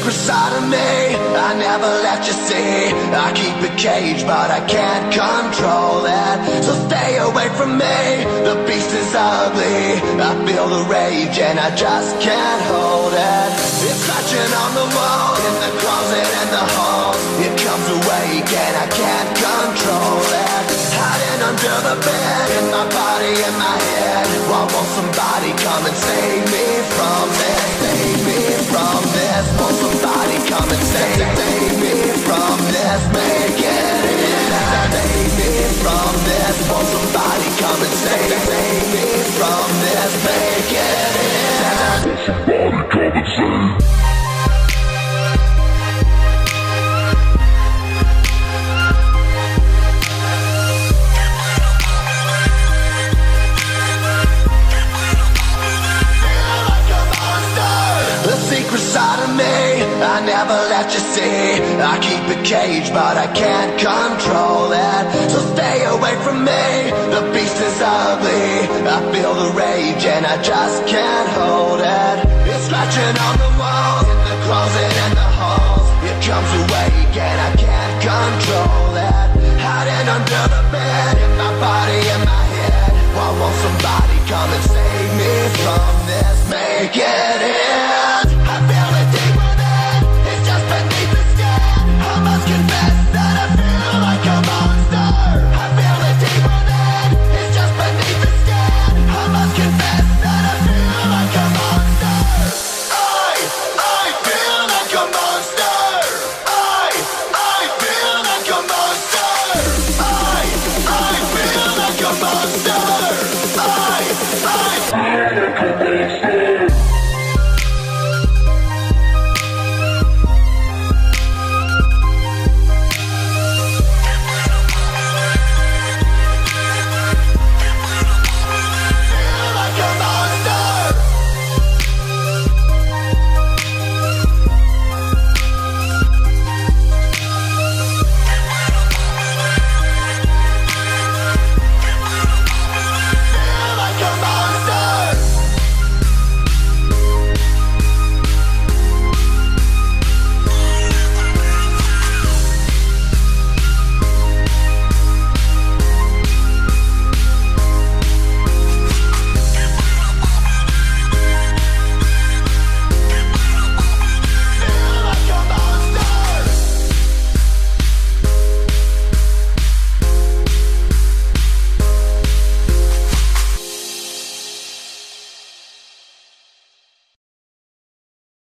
secret side of me. I never let you see. I keep it caged but I can't control it. So stay away from me. The beast is ugly. I feel the rage and I just can't hold it. It's scratching on the wall In the closet and the hall. It comes awake and I can't control it. Hiding under the bed In my body, in my head. Why won't somebody come and save me from come and save, me from this? Save me from this somebody come and save, me from this? Somebody come and save. The secret side of me I never let you see. I keep a cage but I can't control it. So stay away from me. The beast is ugly. I feel the rage and I just can't hold it. It's scratching on the walls In the closet and the halls. It comes awake and I can't control it. Hiding under the bed in my body